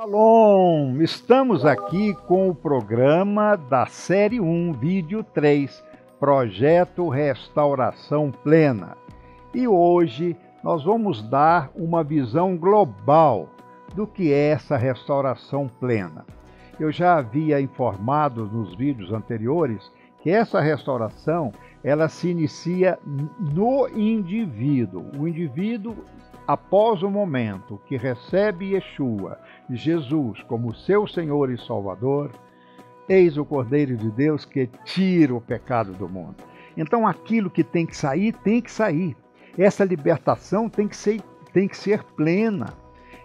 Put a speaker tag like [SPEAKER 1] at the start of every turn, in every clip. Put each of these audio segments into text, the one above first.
[SPEAKER 1] Shalom! Estamos aqui com o programa da Série 1, Vídeo 3, Projeto Restauração Plena. E hoje nós vamos dar uma visão global do que é essa restauração plena. Eu já havia informado nos vídeos anteriores que essa restauração ela se inicia no indivíduo. O indivíduo após o momento que recebe Yeshua, Jesus, como seu Senhor e Salvador, eis o Cordeiro de Deus que tira o pecado do mundo. Então aquilo que tem que sair, tem que sair. Essa libertação tem que ser, tem que ser plena.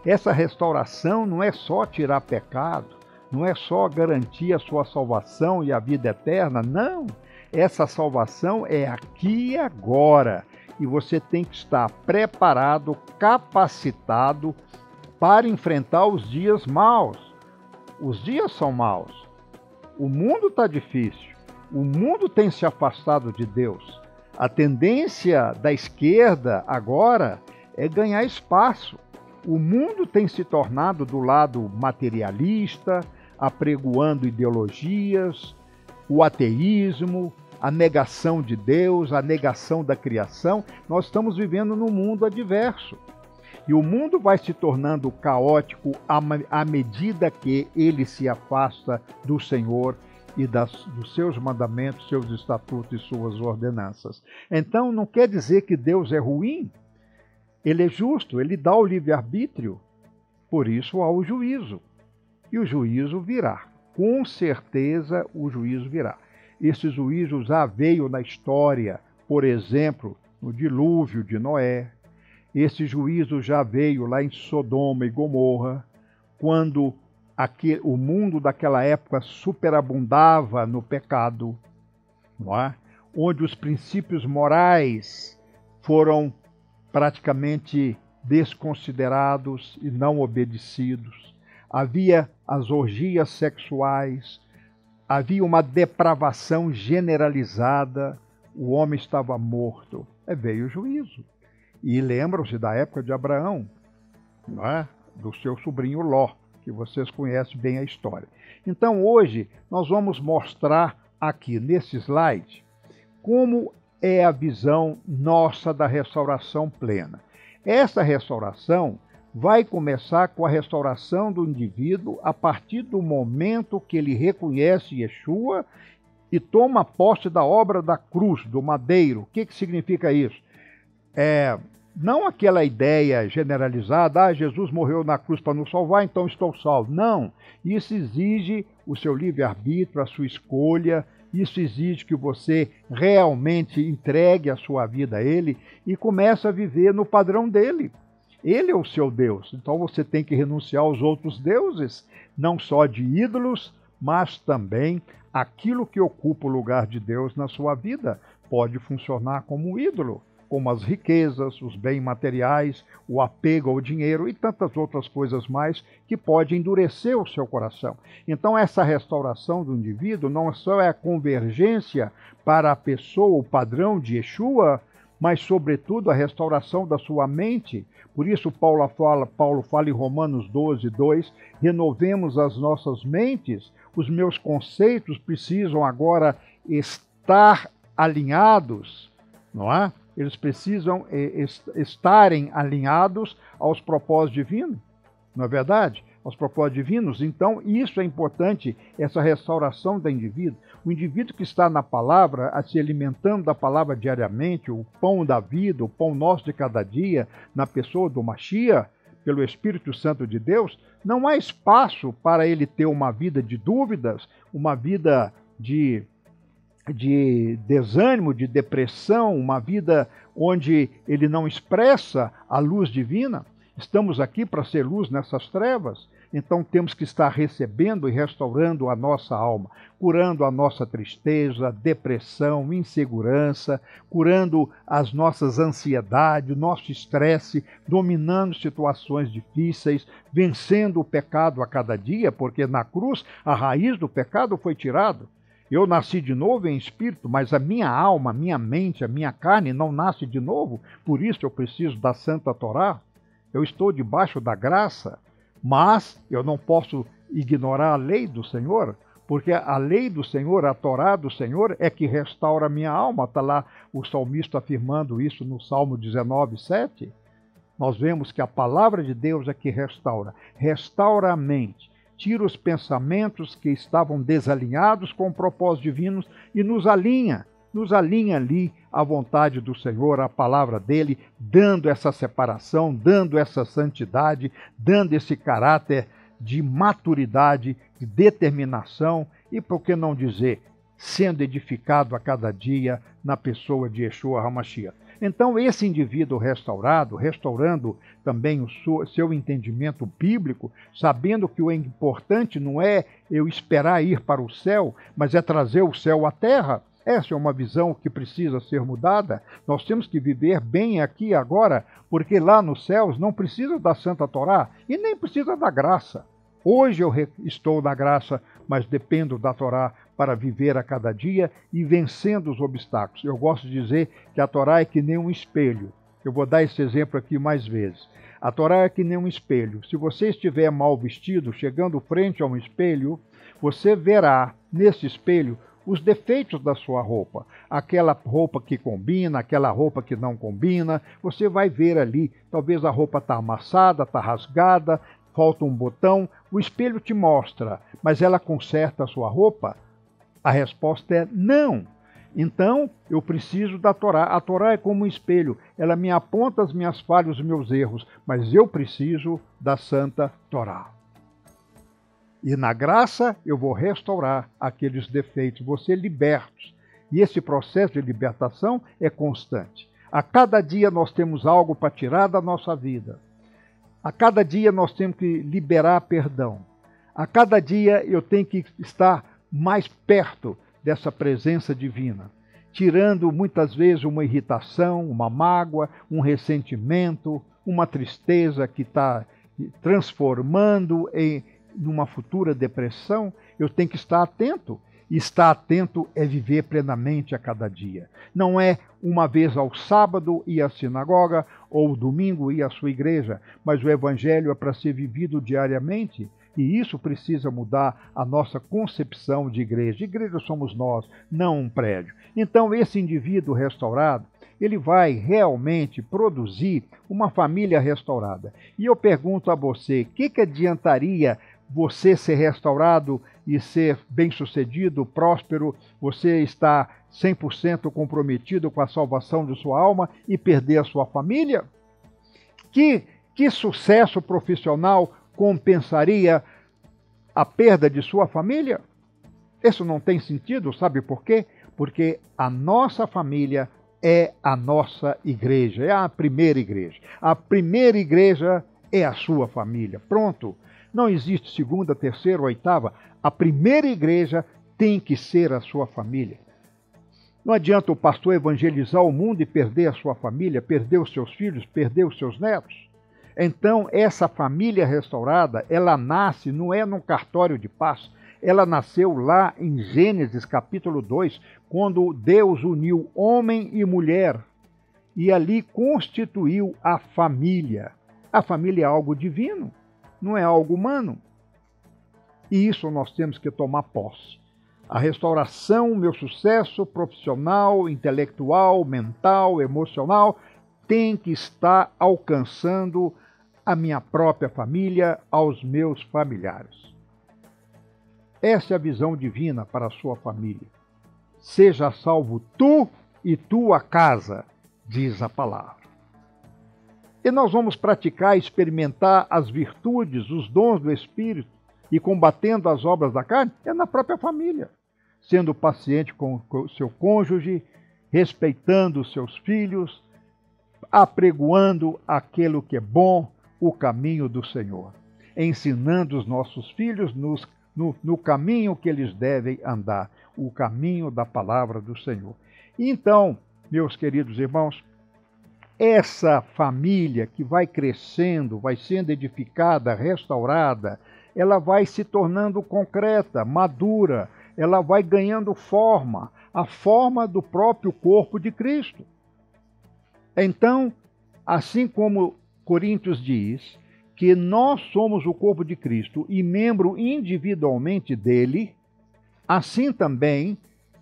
[SPEAKER 1] Essa restauração não é só tirar pecado, não é só garantir a sua salvação e a vida eterna, não. Essa salvação é aqui e agora e você tem que estar preparado, capacitado para enfrentar os dias maus. Os dias são maus. O mundo está difícil. O mundo tem se afastado de Deus. A tendência da esquerda agora é ganhar espaço. O mundo tem se tornado do lado materialista, apregoando ideologias, o ateísmo, a negação de Deus, a negação da criação, nós estamos vivendo num mundo adverso. E o mundo vai se tornando caótico à medida que ele se afasta do Senhor e das, dos seus mandamentos, seus estatutos e suas ordenanças. Então, não quer dizer que Deus é ruim. Ele é justo, ele dá o livre-arbítrio. Por isso há o juízo. E o juízo virá. Com certeza o juízo virá. Esse juízo já veio na história, por exemplo, no dilúvio de Noé. Esse juízo já veio lá em Sodoma e Gomorra, quando o mundo daquela época superabundava no pecado, é? onde os princípios morais foram praticamente desconsiderados e não obedecidos. Havia as orgias sexuais, Havia uma depravação generalizada, o homem estava morto. É, veio o juízo. E lembram-se da época de Abraão, é? do seu sobrinho Ló, que vocês conhecem bem a história. Então hoje nós vamos mostrar aqui nesse slide como é a visão nossa da restauração plena. Essa restauração vai começar com a restauração do indivíduo a partir do momento que ele reconhece Yeshua e toma posse da obra da cruz, do madeiro. O que, que significa isso? É, não aquela ideia generalizada, ah, Jesus morreu na cruz para nos salvar, então estou salvo. Não, isso exige o seu livre-arbítrio, a sua escolha, isso exige que você realmente entregue a sua vida a Ele e comece a viver no padrão dele. Ele é o seu Deus. Então você tem que renunciar aos outros deuses, não só de ídolos, mas também aquilo que ocupa o lugar de Deus na sua vida pode funcionar como um ídolo, como as riquezas, os bens materiais, o apego ao dinheiro e tantas outras coisas mais que pode endurecer o seu coração. Então essa restauração do indivíduo não só é a convergência para a pessoa, o padrão de Yeshua, mas sobretudo a restauração da sua mente. Por isso Paulo fala, Paulo fala em Romanos 12, 2, renovemos as nossas mentes, os meus conceitos precisam agora estar alinhados, não é? Eles precisam eh, estarem alinhados aos propósitos divinos, não é verdade? Aos propósitos divinos. Então, isso é importante, essa restauração do indivíduo. O indivíduo que está na palavra, a se alimentando da palavra diariamente, o pão da vida, o pão nosso de cada dia, na pessoa do Machia, pelo Espírito Santo de Deus, não há espaço para ele ter uma vida de dúvidas, uma vida de, de desânimo, de depressão, uma vida onde ele não expressa a luz divina. Estamos aqui para ser luz nessas trevas, então temos que estar recebendo e restaurando a nossa alma, curando a nossa tristeza, depressão, insegurança, curando as nossas ansiedades, nosso estresse, dominando situações difíceis, vencendo o pecado a cada dia, porque na cruz a raiz do pecado foi tirada. Eu nasci de novo em espírito, mas a minha alma, a minha mente, a minha carne não nasce de novo, por isso eu preciso da Santa Torá. Eu estou debaixo da graça, Mas eu não posso ignorar a lei do Senhor, porque a lei do Senhor, a Torá do Senhor, é que restaura a minha alma. Está lá o salmista afirmando isso no Salmo 19, 7. Nós vemos que a palavra de Deus é que restaura. Restaura a mente, tira os pensamentos que estavam desalinhados com o propósito divino e nos alinha, nos alinha ali à vontade do Senhor, à palavra dele, dando essa separação, dando essa santidade, dando esse caráter de maturidade, de determinação e, por que não dizer, sendo edificado a cada dia na pessoa de Yeshua HaMashiach. Então, esse indivíduo restaurado, restaurando também o seu entendimento bíblico, sabendo que o importante não é eu esperar ir para o céu, mas é trazer o céu à terra, essa é uma visão que precisa ser mudada. Nós temos que viver bem aqui agora, porque lá nos céus não precisa da Santa Torá e nem precisa da graça. Hoje eu estou na graça, mas dependo da Torá para viver a cada dia e vencendo os obstáculos. Eu gosto de dizer que a Torá é que nem um espelho. Eu vou dar esse exemplo aqui mais vezes. A Torá é que nem um espelho. Se você estiver mal vestido, chegando frente a um espelho, você verá nesse espelho os defeitos da sua roupa. Aquela roupa que combina, aquela roupa que não combina, você vai ver ali. Talvez a roupa está amassada, está rasgada, falta um botão, o espelho te mostra, mas ela conserta a sua roupa? A resposta é não. Então, eu preciso da Torá. A Torá é como um espelho, ela me aponta as minhas falhas, os meus erros, mas eu preciso da Santa Torá. E na graça eu vou restaurar aqueles defeitos, vou ser libertos. E esse processo de libertação é constante. A cada dia nós temos algo para tirar da nossa vida. A cada dia nós temos que liberar perdão. A cada dia eu tenho que estar mais perto dessa presença divina, tirando muitas vezes uma irritação, uma mágoa, um ressentimento, uma tristeza que está transformando em numa futura depressão. Eu tenho que estar atento estar atento é viver plenamente a cada dia. Não é uma vez ao sábado ir à sinagoga ou domingo ir à sua igreja, mas o evangelho é para ser vivido diariamente. E isso precisa mudar a nossa concepção de igreja. Igreja somos nós, não um prédio. Então, esse indivíduo restaurado, ele vai realmente produzir uma família restaurada. E eu pergunto a você: o que, que adiantaria você ser restaurado e ser bem-sucedido, próspero, você está 100% comprometido com a salvação de sua alma e perder a sua família? Que, que sucesso profissional compensaria a perda de sua família? Isso não tem sentido, sabe por quê? Porque a nossa família é a nossa igreja, é a primeira igreja. A primeira igreja é a sua família. Pronto. Não existe segunda, terceira, oitava. A primeira igreja tem que ser a sua família. Não adianta o pastor evangelizar o mundo e perder a sua família, perder os seus filhos, perder os seus netos. Então, essa família restaurada, ela nasce, não é num cartório de paz, ela nasceu lá em Gênesis capítulo 2, quando Deus uniu homem e mulher e ali constituiu a família. A família é algo divino não é algo humano. E isso nós temos que tomar posse. A restauração, meu sucesso profissional, intelectual, mental, emocional, tem que estar alcançando a minha própria família, aos meus familiares. Essa é a visão divina para a sua família. Seja salvo tu e tua casa, diz a palavra. E nós vamos praticar, experimentar as virtudes, os dons do Espírito e combatendo as obras da carne? É na própria família, sendo paciente com o seu cônjuge, respeitando os seus filhos, apregoando aquilo que é bom, o caminho do Senhor, ensinando os nossos filhos nos, no, no caminho que eles devem andar, o caminho da palavra do Senhor. Então, meus queridos irmãos, essa família que vai crescendo, vai sendo edificada, restaurada, ela vai se tornando concreta, madura, ela vai ganhando forma, a forma do próprio corpo de Cristo. Então, assim como Coríntios diz que nós somos o corpo de Cristo e membro individualmente dele, assim também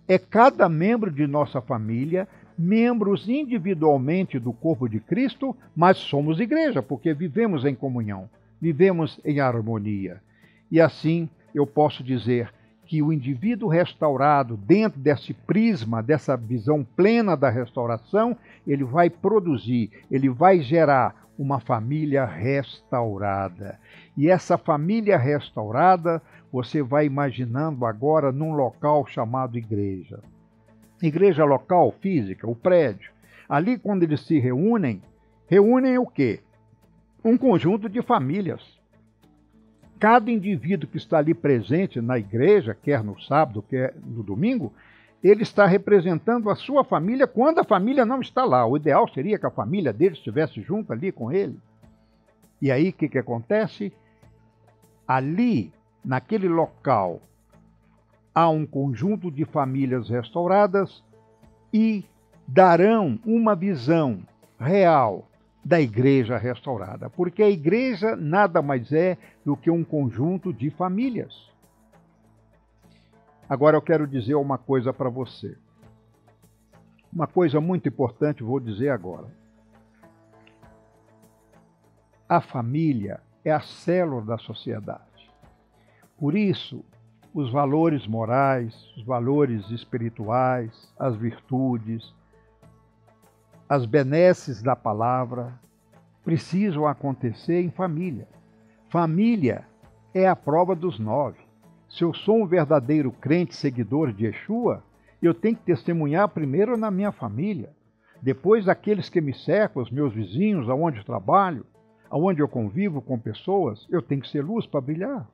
[SPEAKER 1] é cada membro de nossa família, membros individualmente do corpo de Cristo, mas somos igreja, porque vivemos em comunhão, vivemos em harmonia. E assim eu posso dizer que o indivíduo restaurado, dentro desse prisma, dessa visão plena da restauração, ele vai produzir, ele vai gerar uma família restaurada. E essa família restaurada, você vai imaginando agora num local chamado igreja. Igreja local, física, o prédio. Ali, quando eles se reúnem, reúnem o quê? Um conjunto de famílias. Cada indivíduo que está ali presente na igreja, quer no sábado, quer no domingo, ele está representando a sua família quando a família não está lá. O ideal seria que a família dele estivesse junto ali com ele. E aí o que, que acontece? Ali, naquele local, há um conjunto de famílias restauradas e darão uma visão real da igreja restaurada, porque a igreja nada mais é do que um conjunto de famílias. Agora eu quero dizer uma coisa para você. Uma coisa muito importante, vou dizer agora. A família é a célula da sociedade. Por isso, os valores morais, os valores espirituais, as virtudes, as benesses da palavra precisam acontecer em família. Família é a prova dos nove. Se eu sou um verdadeiro crente seguidor de Yeshua, eu tenho que testemunhar primeiro na minha família, depois aqueles que me cercam, os meus vizinhos, aonde trabalho, aonde eu convivo com pessoas, eu tenho que ser luz para brilhar.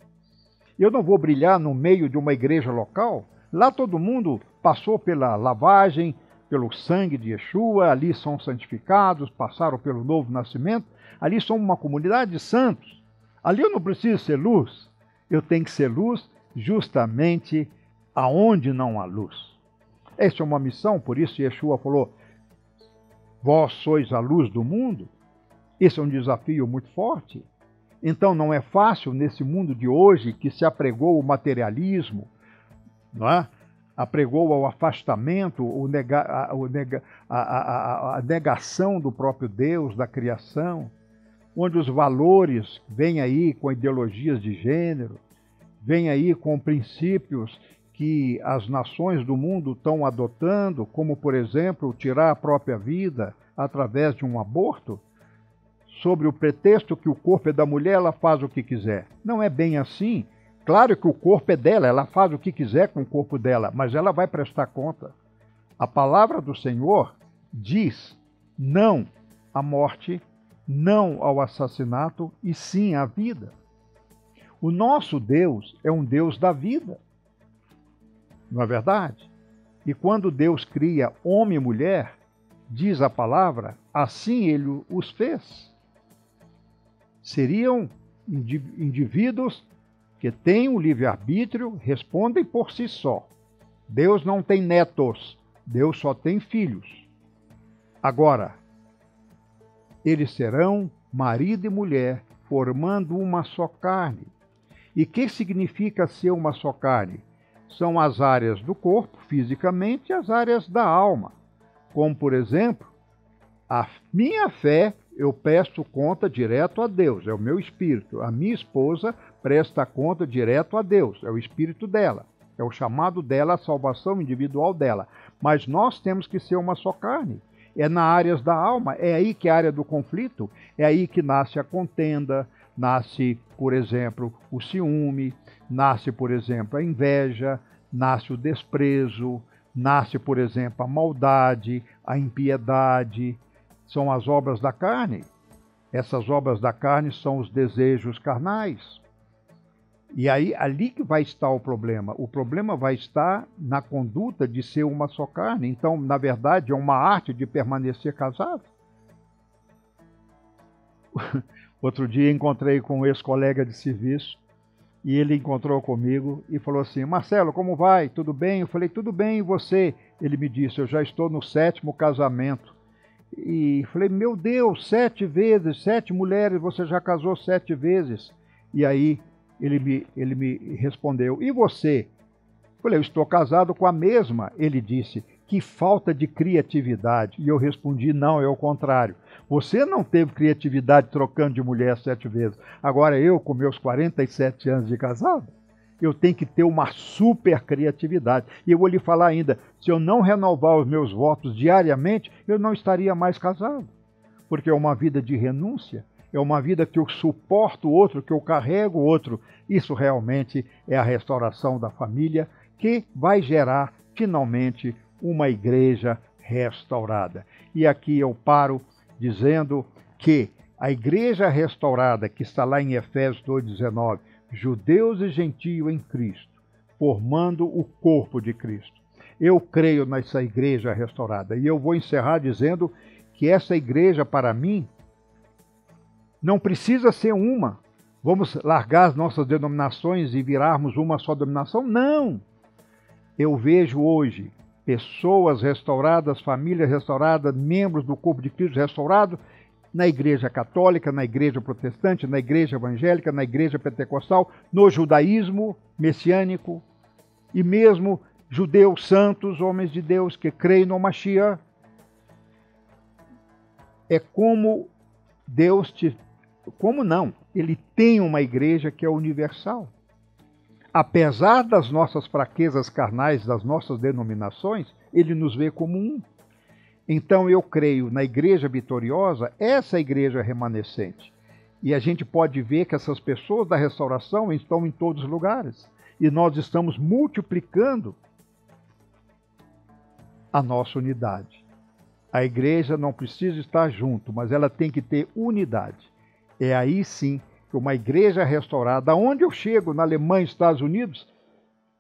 [SPEAKER 1] Eu não vou brilhar no meio de uma igreja local. Lá todo mundo passou pela lavagem, pelo sangue de Yeshua, ali são santificados, passaram pelo novo nascimento, ali são uma comunidade de santos. Ali eu não preciso ser luz, eu tenho que ser luz justamente aonde não há luz. Essa é uma missão, por isso Yeshua falou: Vós sois a luz do mundo. Esse é um desafio muito forte. Então não é fácil nesse mundo de hoje que se apregou o materialismo, não é? apregou ao afastamento, o nega, a, a, a, a, negação do próprio Deus, da criação, onde os valores vêm aí com ideologias de gênero, vem aí com princípios que as nações do mundo estão adotando, como, por exemplo, tirar a própria vida através de um aborto, sobre o pretexto que o corpo é da mulher, ela faz o que quiser. Não é bem assim. Claro que o corpo é dela, ela faz o que quiser com o corpo dela, mas ela vai prestar conta. A palavra do Senhor diz não à morte, não ao assassinato e sim à vida. O nosso Deus é um Deus da vida. Não é verdade? E quando Deus cria homem e mulher, diz a palavra, assim ele os fez. Seriam indivíduos que têm o livre-arbítrio, respondem por si só. Deus não tem netos, Deus só tem filhos. Agora, eles serão marido e mulher, formando uma só carne. E que significa ser uma só carne? São as áreas do corpo, fisicamente, e as áreas da alma. Como, por exemplo, a minha fé, eu peço conta direto a Deus, é o meu espírito. A minha esposa presta conta direto a Deus, é o espírito dela. É o chamado dela, a salvação individual dela. Mas nós temos que ser uma só carne é na áreas da alma, é aí que é a área do conflito, é aí que nasce a contenda, nasce, por exemplo, o ciúme, nasce, por exemplo, a inveja, nasce o desprezo, nasce, por exemplo, a maldade, a impiedade. São as obras da carne. Essas obras da carne são os desejos carnais. E aí, ali que vai estar o problema. O problema vai estar na conduta de ser uma só carne. Então, na verdade, é uma arte de permanecer casado. Outro dia encontrei com um ex-colega de serviço e ele encontrou comigo e falou assim: Marcelo, como vai? Tudo bem? Eu falei: Tudo bem, e você? Ele me disse: Eu já estou no sétimo casamento. E falei, meu Deus, sete vezes, sete mulheres, você já casou sete vezes. E aí ele me, ele me respondeu, e você? Falei, eu estou casado com a mesma. Ele disse, que falta de criatividade. E eu respondi, não, é o contrário. Você não teve criatividade trocando de mulher sete vezes. Agora eu, com meus 47 anos de casado, eu tenho que ter uma super criatividade. E eu vou lhe falar ainda: se eu não renovar os meus votos diariamente, eu não estaria mais casado. Porque é uma vida de renúncia, é uma vida que eu suporto o outro, que eu carrego o outro. Isso realmente é a restauração da família que vai gerar finalmente uma igreja restaurada. E aqui eu paro dizendo que a igreja restaurada, que está lá em Efésios 2,19, judeus e gentios em Cristo, formando o corpo de Cristo. Eu creio nessa igreja restaurada e eu vou encerrar dizendo que essa igreja, para mim, não precisa ser uma. Vamos largar as nossas denominações e virarmos uma só denominação? Não! Eu vejo hoje pessoas restauradas, famílias restauradas, membros do corpo de Cristo restaurado, na igreja católica, na igreja protestante, na igreja evangélica, na igreja pentecostal, no judaísmo messiânico e mesmo judeus santos, homens de Deus que creem no Mashiach. É como Deus te. Como não? Ele tem uma igreja que é universal. Apesar das nossas fraquezas carnais, das nossas denominações, ele nos vê como um. Então eu creio na igreja vitoriosa, essa igreja remanescente. E a gente pode ver que essas pessoas da restauração estão em todos os lugares. E nós estamos multiplicando a nossa unidade. A igreja não precisa estar junto, mas ela tem que ter unidade. É aí sim uma igreja restaurada, onde eu chego, na Alemanha, Estados Unidos,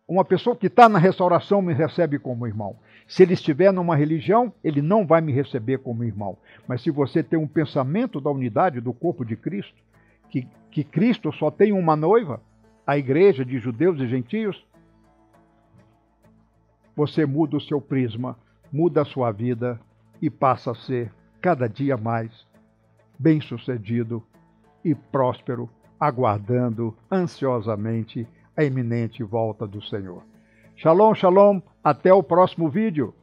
[SPEAKER 1] uma pessoa que está na restauração me recebe como irmão. Se ele estiver numa religião, ele não vai me receber como irmão. Mas se você tem um pensamento da unidade do corpo de Cristo, que, que Cristo só tem uma noiva, a igreja de judeus e gentios, você muda o seu prisma, muda a sua vida e passa a ser cada dia mais bem-sucedido e próspero, aguardando ansiosamente a iminente volta do Senhor. Shalom, shalom, até o próximo vídeo.